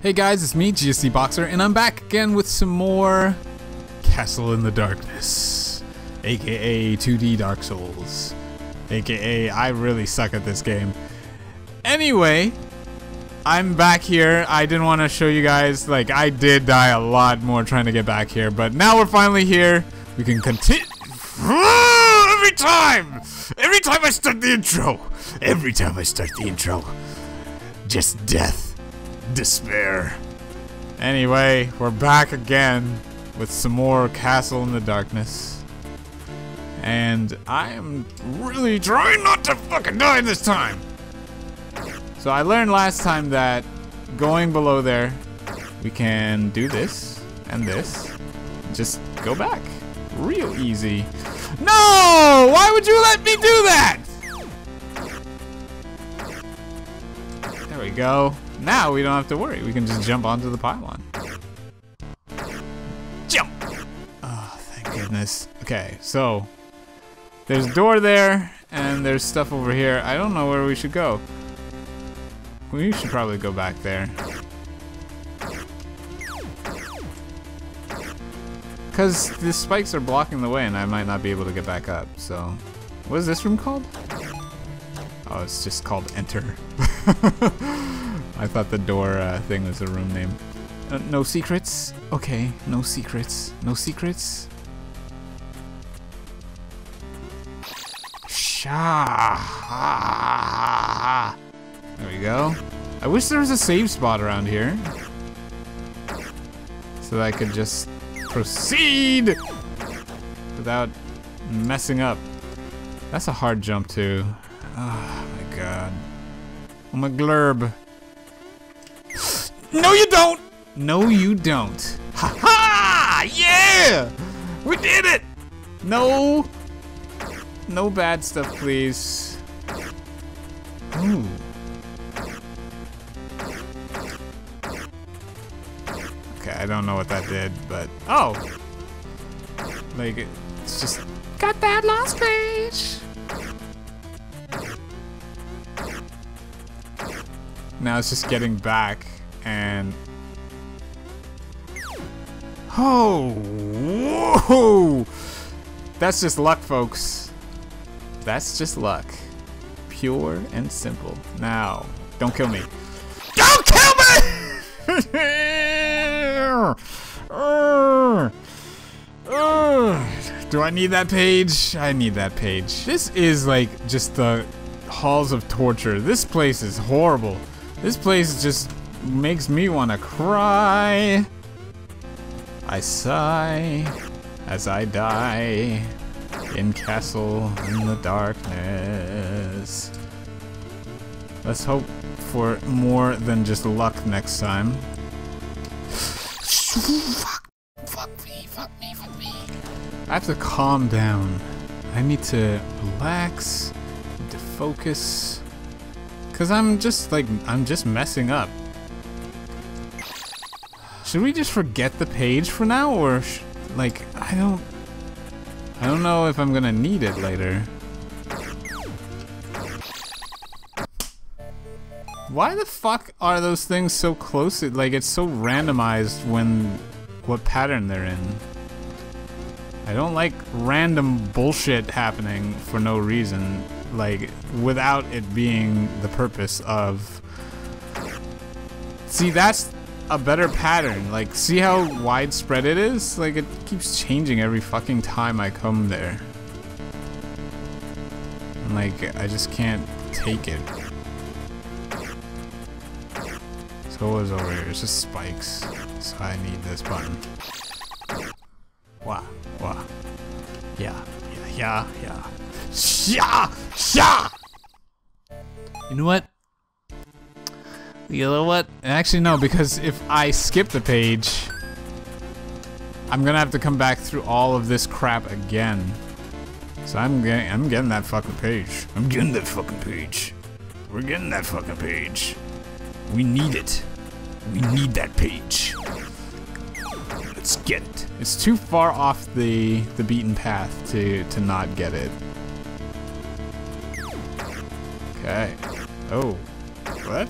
Hey guys, it's me, GSD Boxer, and I'm back again with some more Castle in the Darkness, aka 2D Dark Souls, aka I really suck at this game. Anyway, I'm back here. I didn't want to show you guys, like, I did die a lot more trying to get back here, but now we're finally here. We can continue. Every time! Every time I start the intro! Every time I start the intro. Just death despair. Anyway, we're back again with some more Castle in the Darkness. And I am really trying not to fucking die this time. So I learned last time that going below there, we can do this and this. Just go back. Real easy. No! Why would you let me do that? There we go. Now we don't have to worry. We can just jump onto the pylon. Jump! Oh, thank goodness. Okay, so there's a door there, and there's stuff over here. I don't know where we should go. We should probably go back there. Because the spikes are blocking the way and I might not be able to get back up, so... What is this room called? Oh, it's just called Enter. I thought the door uh, thing was a room name. Uh, no secrets? Okay, no secrets. No secrets? Shah. There we go. I wish there was a save spot around here. So that I could just proceed without messing up. That's a hard jump too. Oh my god. Oh my glurb. No you don't! No you don't. Ha ha! Yeah! We did it! No. No bad stuff, please. Ooh. Okay, I don't know what that did, but... Oh! Like, it's just... Got that lost page! Now it's just getting back and... Oh! Whoa! That's just luck, folks. That's just luck. Pure and simple. Now, don't kill me. Don't kill me! Do I need that page? I need that page. This is like just the halls of torture. This place is horrible. This place is just makes me want to cry. I sigh as I die in castle in the darkness. Let's hope for more than just luck next time. fuck, fuck me, fuck me, fuck me. I have to calm down. I need to relax, need to focus. Cause I'm just like, I'm just messing up. Should we just forget the page for now, or like, I don't, I don't know if I'm gonna need it later. Why the fuck are those things so close? Like, it's so randomized when, what pattern they're in. I don't like random bullshit happening for no reason like without it being the purpose of see that's a better pattern. Like see how widespread it is? Like it keeps changing every fucking time I come there. Like I just can't take it. So what is over here? It's just spikes. So I need this button. Wah, wah. yeah yeah yeah yeah. Yeah yeah! You know what? You know what? Actually, no, because if I skip the page, I'm gonna have to come back through all of this crap again. So I'm getting, I'm getting that fucking page. I'm getting that fucking page. We're getting that fucking page. We need it. We need that page. Let's get it. It's too far off the the beaten path to to not get it. Okay. Oh. What?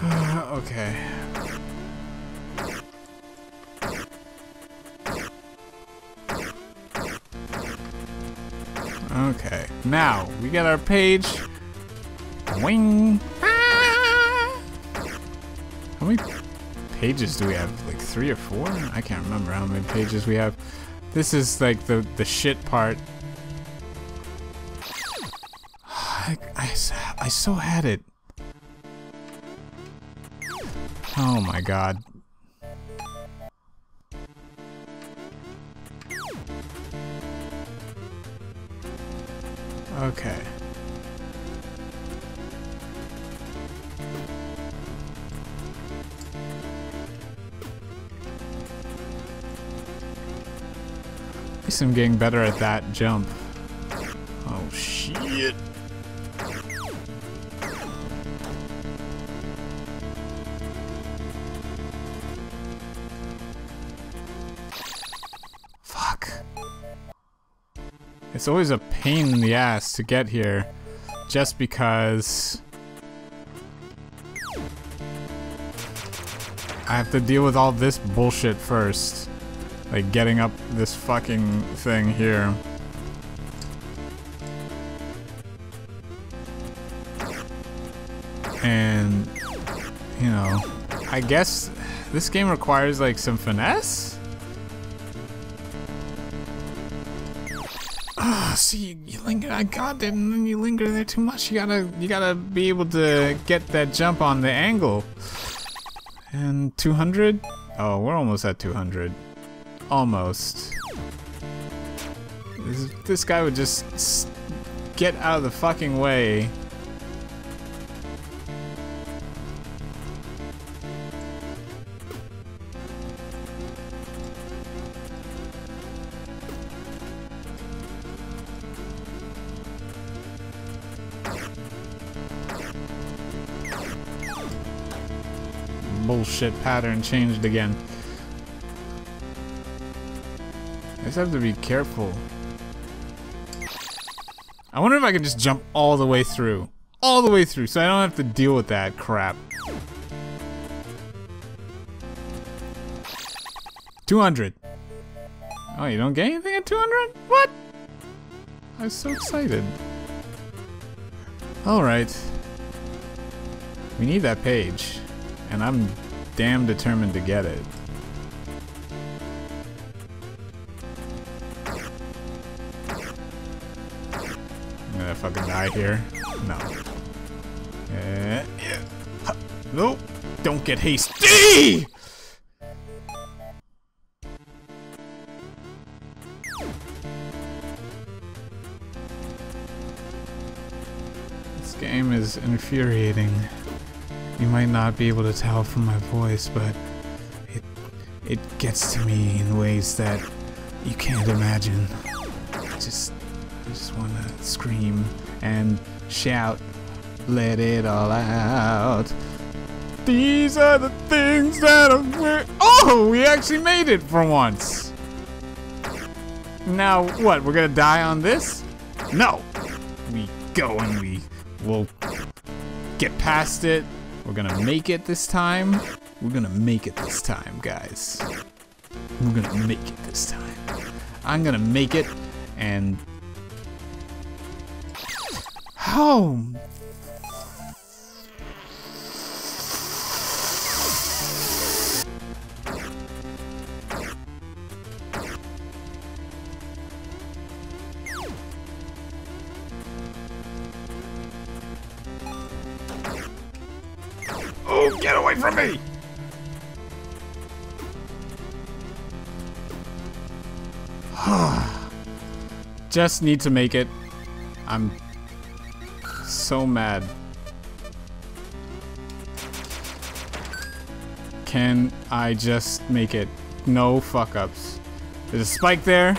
Okay. Okay, now we get our page. Wing. How many pages do we have? Like three or four? I can't remember how many pages we have. This is like the the shit part. I, I, I so had it. Oh my god. Okay. At least I'm getting better at that jump. Oh shit. It's always a pain in the ass to get here just because I have to deal with all this bullshit first. Like getting up this fucking thing here. And, you know, I guess this game requires like some finesse? Ah, see, you linger. I got it, and then you linger there too much. You gotta, you gotta be able to get that jump on the angle. And 200? Oh, we're almost at 200. Almost. This, this guy would just get out of the fucking way. Bullshit pattern changed again. I just have to be careful. I wonder if I can just jump all the way through. All the way through, so I don't have to deal with that crap. 200. Oh, you don't get anything at 200? What? I was so excited. Alright. We need that page. And I'm damn determined to get it. I'm gonna fucking die here. No. Yeah. Nope. Don't get hasty! This game is infuriating. You might not be able to tell from my voice, but it it gets to me in ways that you can't imagine. I just I just want to scream and shout, let it all out. These are the things that I'm. Oh, we actually made it for once. Now what? We're gonna die on this? No. We go and we will get past it. We're gonna make it this time. We're gonna make it this time, guys. We're gonna make it this time. I'm gonna make it and home. Oh, get away from me! Just need to make it. I'm so mad. Can I just make it? No fuck ups. There's a spike there.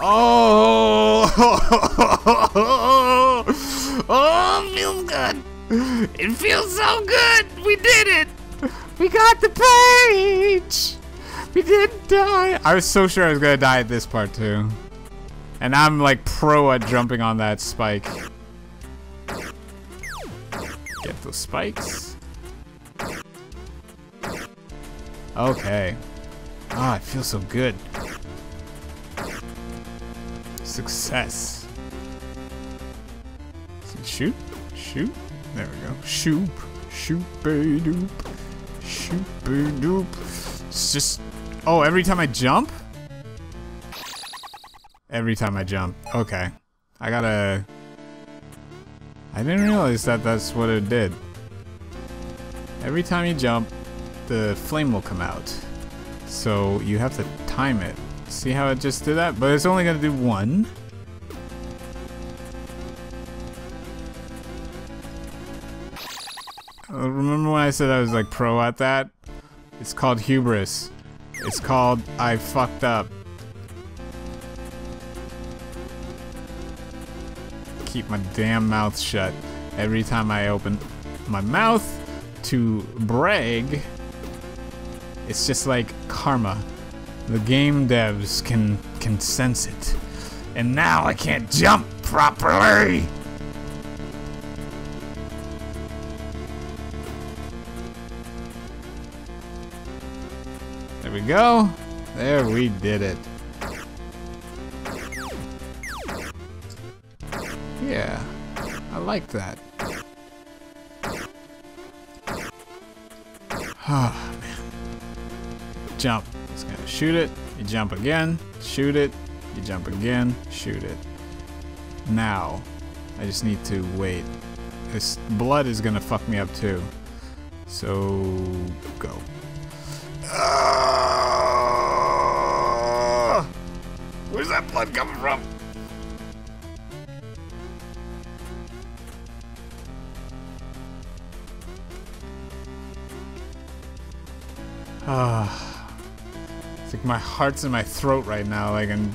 Oh! oh, feels good. It feels so good. We did it. We got the page. We didn't die. I was so sure I was gonna die at this part too. And I'm like pro at jumping on that spike. Get those spikes. Okay. Ah, it feels so good. Success. Shoot, shoot. There we go. Shoop. shoot, be doop, shoot, be doop. It's just. Oh, every time I jump. Every time I jump. Okay, I gotta. I didn't realize that that's what it did. Every time you jump, the flame will come out. So you have to time it. See how it just did that? But it's only gonna do one. Remember when I said I was like pro at that? It's called hubris. It's called I fucked up. Keep my damn mouth shut every time I open my mouth to brag. It's just like karma. The game devs can can sense it. And now I can't jump properly. Go. There we did it. Yeah, I like that. Oh, man. Jump. It's gonna shoot it. You jump again. Shoot it. You jump again. Shoot it. Now, I just need to wait. This blood is gonna fuck me up too. So, go. Where's that blood coming from? Ah. it's like my heart's in my throat right now. Like I'm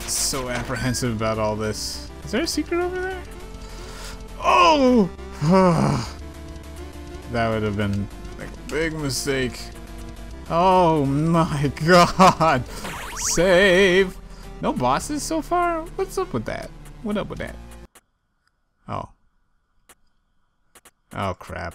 so apprehensive about all this. Is there a secret over there? Oh! that would have been like a big mistake. Oh my god! Save! No bosses so far? What's up with that? What up with that? Oh. Oh crap.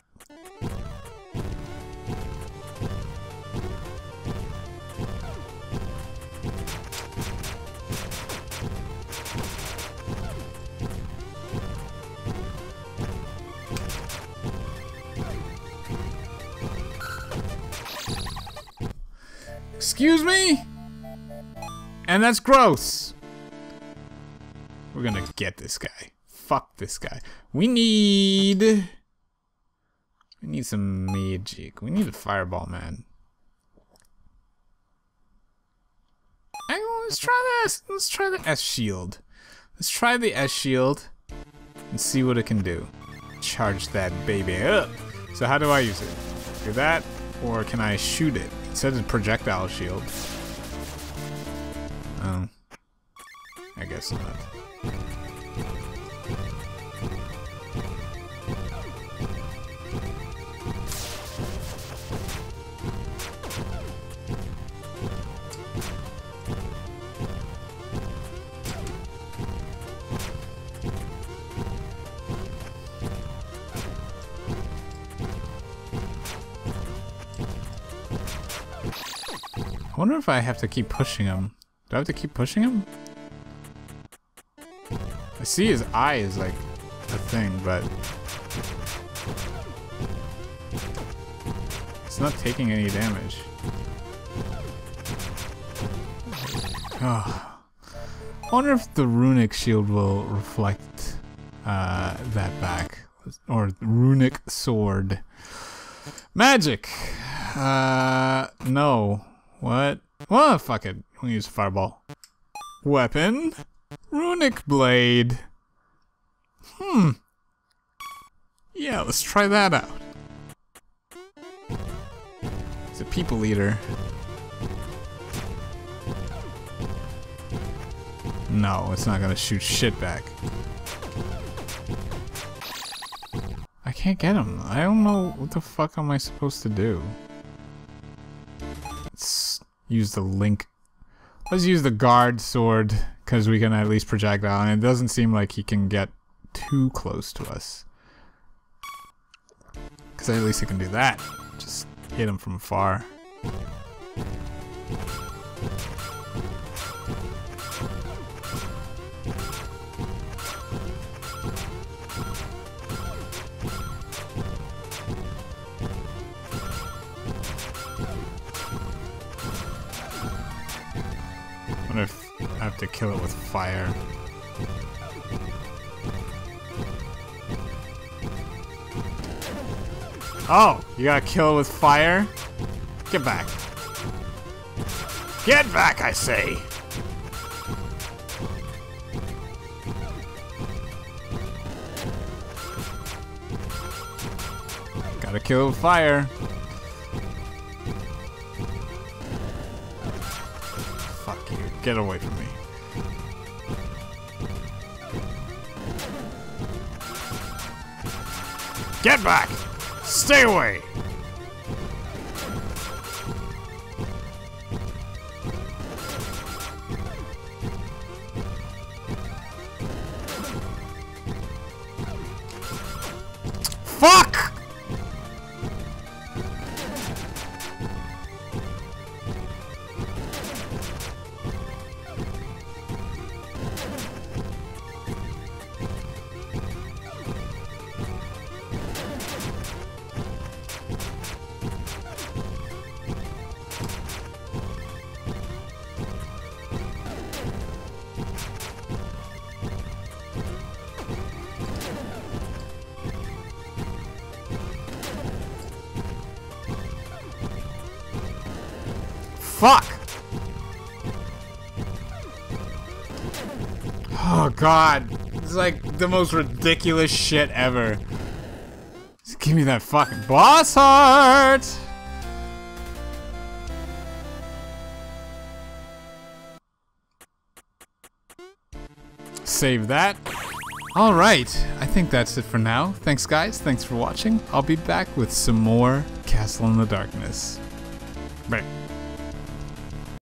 Excuse me? And that's gross. We're gonna get this guy. Fuck this guy. We need... We need some magic. We need a fireball, man. Let's try this. Let's try the S shield. Let's try the S shield and see what it can do. Charge that baby up. So how do I use it? Do that, or can I shoot it? It says projectile shield. Oh. I guess not. I wonder if I have to keep pushing him. Do I have to keep pushing him? I see his eye is like a thing, but it's not taking any damage. Oh. I wonder if the runic shield will reflect uh, that back. Or runic sword. Magic! Uh, no. What? Well, fuck it. We'll use a fireball. Weapon? Runic blade. Hmm. Yeah, let's try that out. It's a people eater. No, it's not gonna shoot shit back. I can't get him. I don't know what the fuck am I supposed to do. Let's use the link. Let's use the guard sword, because we can at least project projectile, and it doesn't seem like he can get too close to us. Because at least he can do that. Just hit him from far. To kill it with fire. Oh, you gotta kill it with fire? Get back. Get back, I say! Gotta kill it with fire. Fuck you. Get away from me. Get back! Stay away! Fuck! Oh god. It's like the most ridiculous shit ever. Just give me that fucking boss heart! Save that. Alright, I think that's it for now. Thanks guys, thanks for watching. I'll be back with some more Castle in the Darkness. Bye.